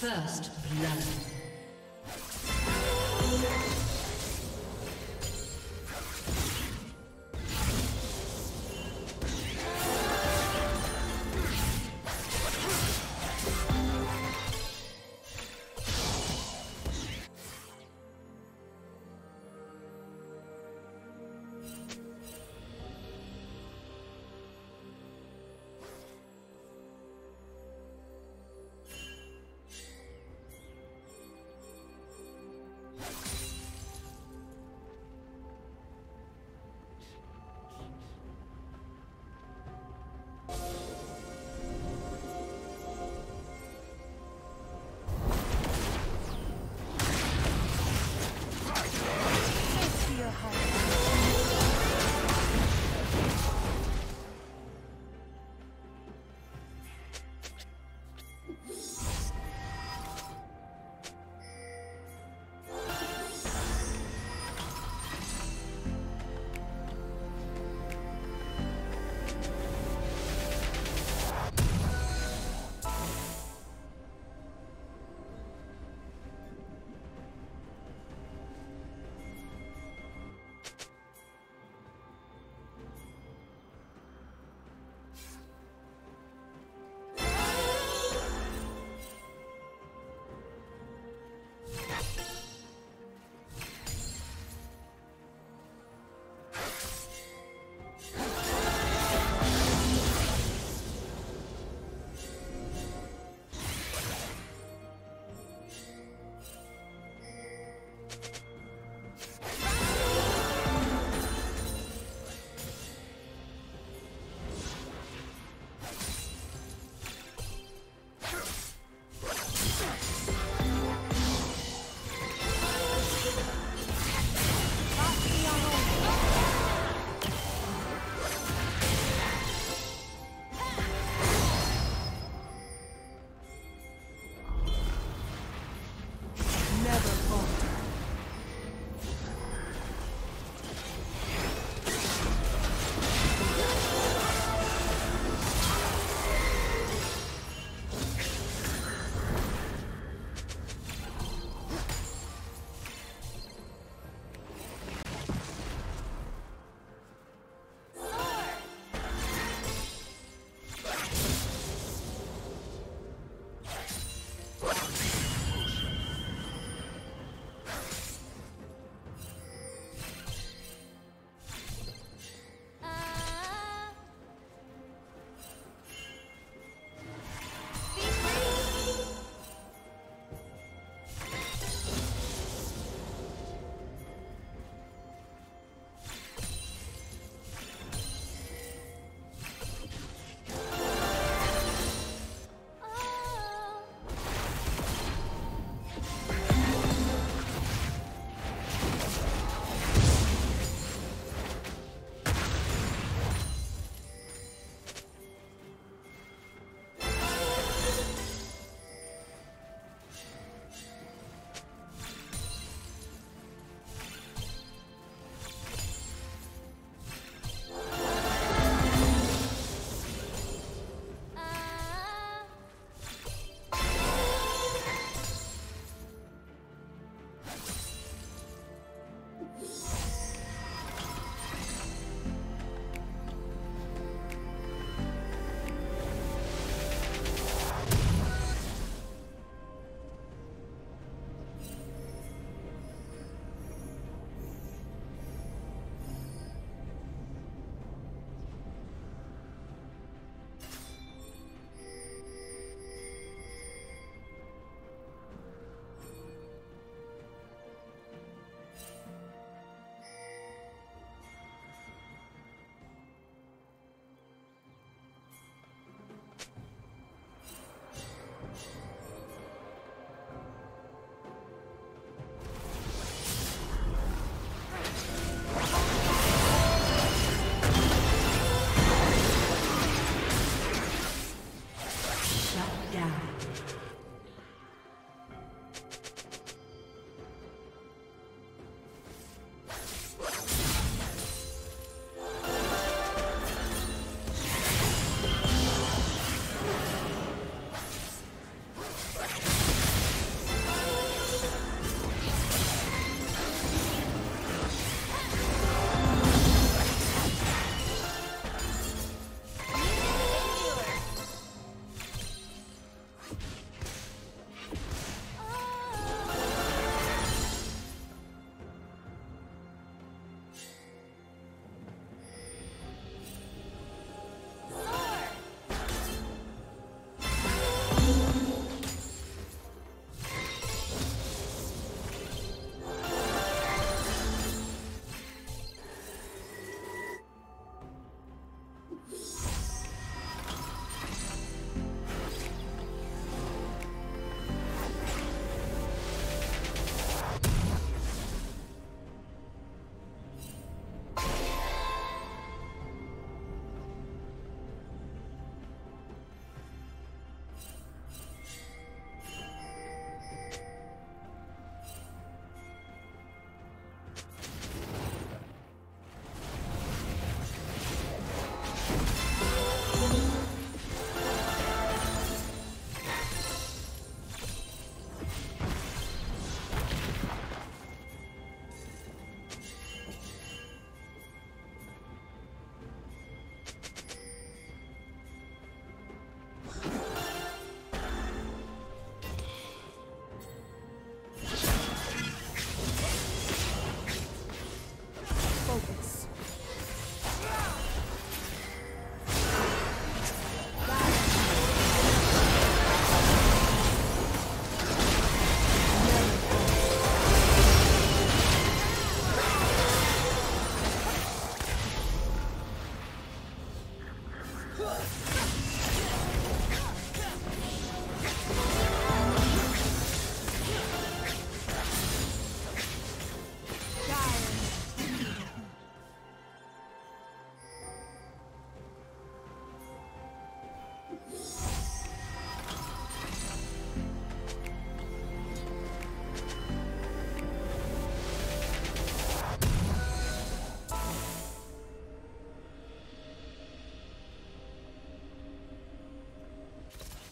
First blood.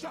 下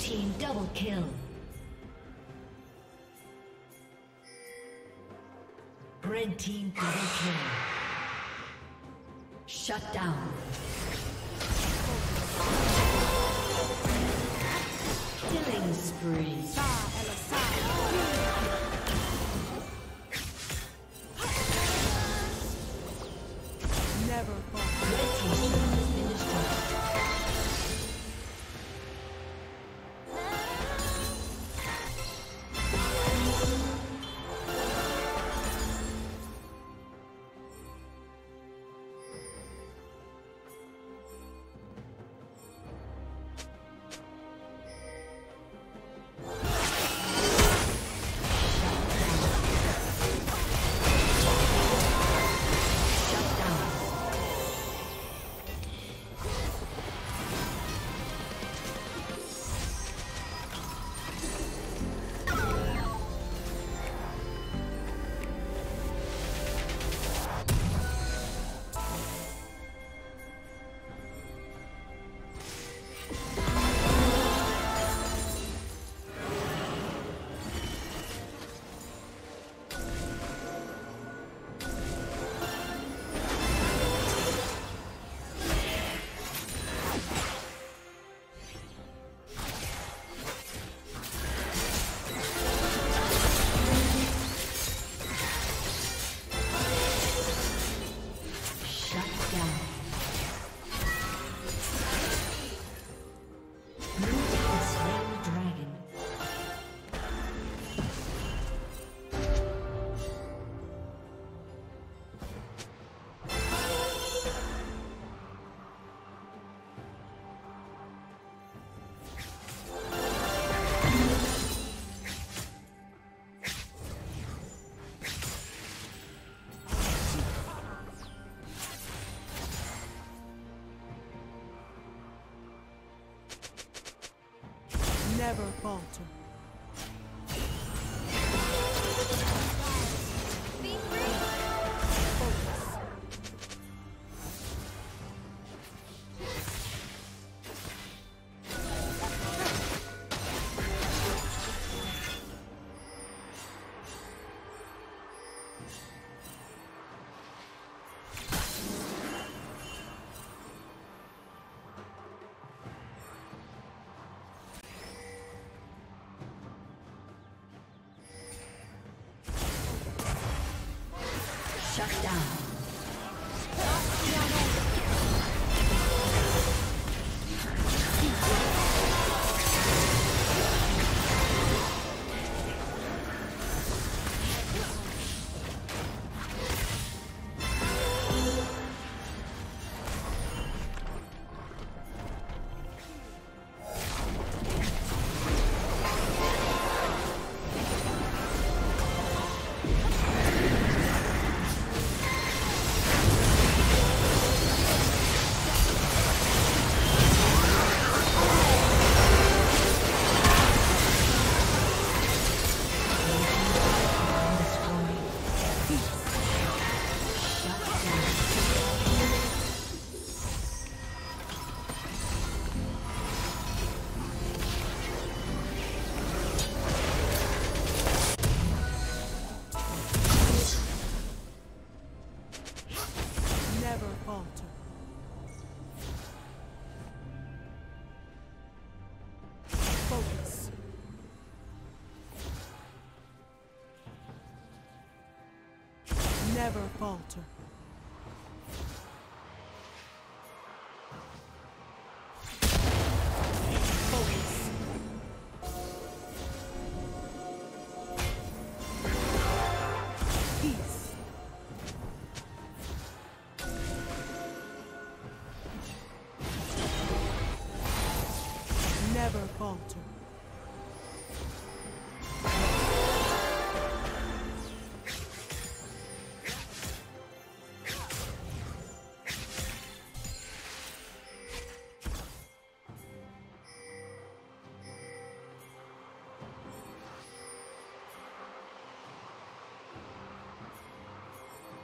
Team double kill. Red team double kill. Shut down. Killing spree. never falter. Never falter.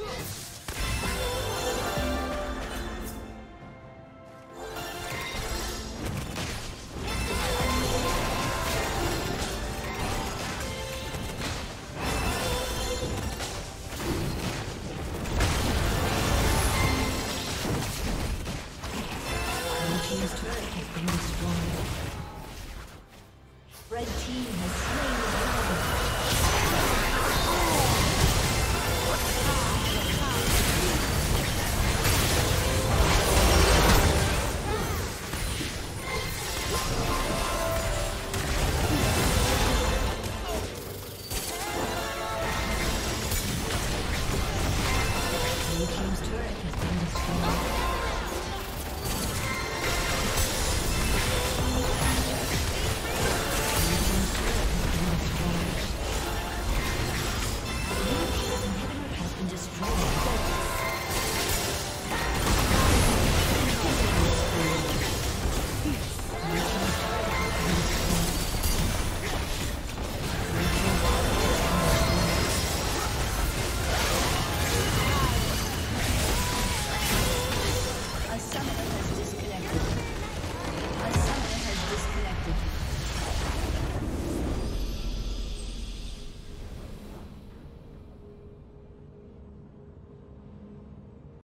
Red